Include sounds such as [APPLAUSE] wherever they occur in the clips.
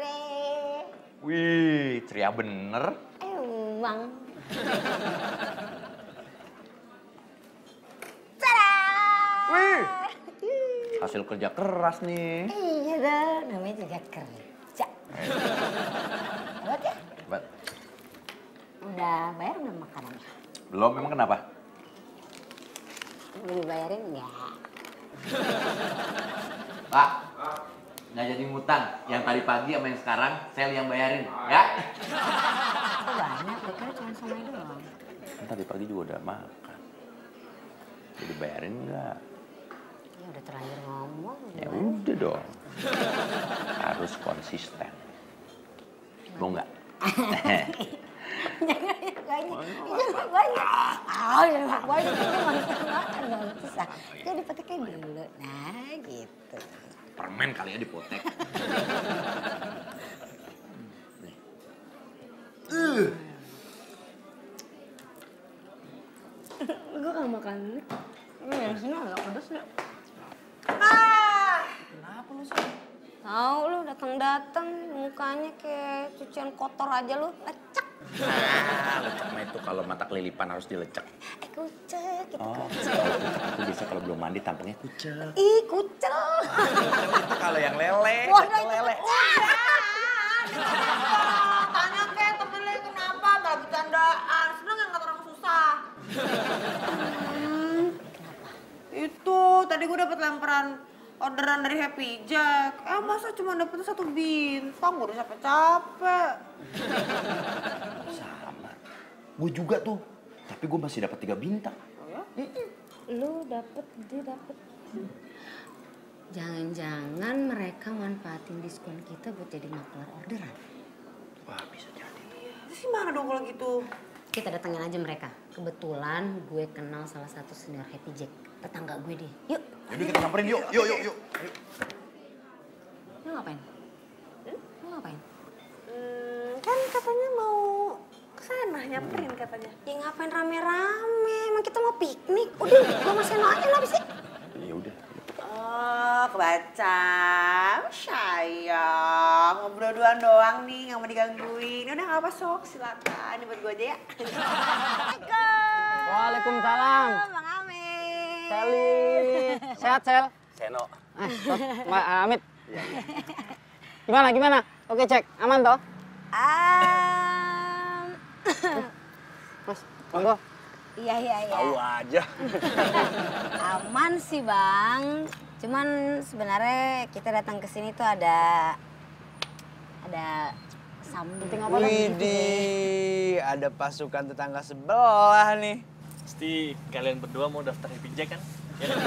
Andre. Wih, ceria bener. Emang. [LAUGHS] Tada! Wih. Hasil kerja keras nih. Iya dah, namanya juga kerja. [LAUGHS] Buat ya? Hebat. Udah bayar belum makanannya? Belum, memang kenapa? Mau dibayarin enggak? Pak, nggak jadi ngutang. Yang tadi pagi sama yang sekarang, saya yang bayarin. Ya? Kok banyak? Mereka cuma sama itu doang. Kan tadi pagi juga udah makan. Jadi bayarin nggak? Ya udah terlanjur ngomong. Ya udah dong. Harus konsisten. Mau nggak? Jangan banyak. Jangan banyak. Ah, jangan banyak. Itu makan makan dong. Susah. Jadi dipetiknya dulu. Permen kali ya dipotek. Gue gak makan ini. Ini sini agak pedes ya. Kenapa lu sih? Tahu lu datang-datang mukanya kayak cucian kotor aja lu. Lecek. Nah, lecek mah itu kalau mata kelilipan harus dilecek. Eh kucek gitu. Oh, itu biasa kalau belum mandi tampangnya kucek. Ih kucel. itu kalau yang lele. Waduh itu lele. Tanya ke temen lu kenapa? Malah bercandaan. Seneng nggak orang susah. Itu tadi gue dapet lemparan orderan dari Happy Jack. Eh masa cuma dapet satu bintang? Gue udah capek-capek. Gue juga tuh. Tapi gue masih dapat tiga bintang. Lu dapet, dia dapet. Jangan-jangan mereka manfaatin diskon kita buat jadi maklar orderan. Wah bisa jadi. Terus gimana dong kalau gitu? Kita datangin aja mereka. Kebetulan gue kenal salah satu senior Happy Jack. Tetangga gue deh. Yuk, Yaudah kita samperin yuk. Yuk yuk yuk. lu ngapain? Lu ngapain? Hmm, kan katanya mau ke sana nyamperin katanya. Ya ngapain rame-rame? Emang kita mau piknik? Udah, gue masih aja lah sih. Ya udah. Oh, kebaca. Sayang, ngobrol doang doang nih, nggak mau digangguin. Udah nggak apa sok, silakan. Ini buat gue aja ya. Waalaikumsalam. Bang Amin. Seli. Sehat, Sel? Seno. Eh, Mbak Amit. Gimana, gimana? Oke, cek. Aman toh? Um, Mas, monggo. iya, iya, iya. Tahu aja. [LAUGHS] Aman sih bang. Cuman sebenarnya kita datang ke sini tuh ada ada something apa Widih, ada pasukan tetangga sebelah nih. Pasti kalian berdua mau daftar Happy Jack kan? Ya kan?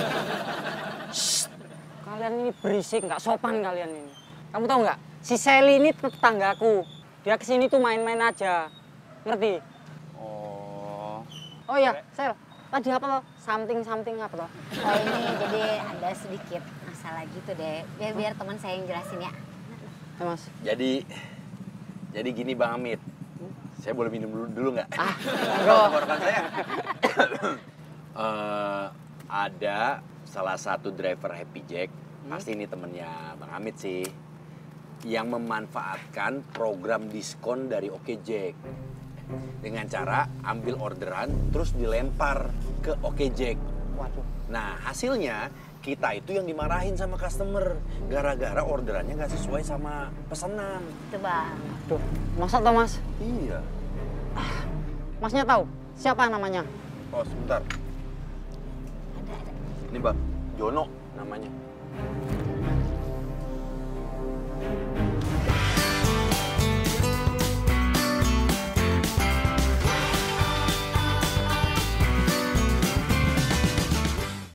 Kalian ini berisik, nggak sopan kalian ini. Kamu tahu nggak? Si Sally ini tetanggaku. Dia ke sini tuh main-main aja. Ngerti? Oh, Oh iya, Sel. Tadi apa loh? Something-something apa loh? Oh ini jadi ada sedikit masalah gitu deh. Biar biar teman saya yang jelasin ya. Ya, Mas. jadi jadi gini Bang Amit. Saya boleh minum dulu dulu nggak? Ah. [LAUGHS] Tenggorokan saya. [COUGHS] Eh, ada salah satu driver Happy Jack, pasti ini temennya Bang Amit sih, yang memanfaatkan program diskon dari Oke Jack. Dengan cara ambil orderan terus dilempar ke Oke Jack. Waduh. Nah hasilnya kita itu yang dimarahin sama customer gara-gara orderannya nggak sesuai sama pesanan. Bang. Duh, masa toh, Mas? Iya. Masnya tahu siapa namanya? Oh sebentar. Ada ada. Ini bang, Jono namanya.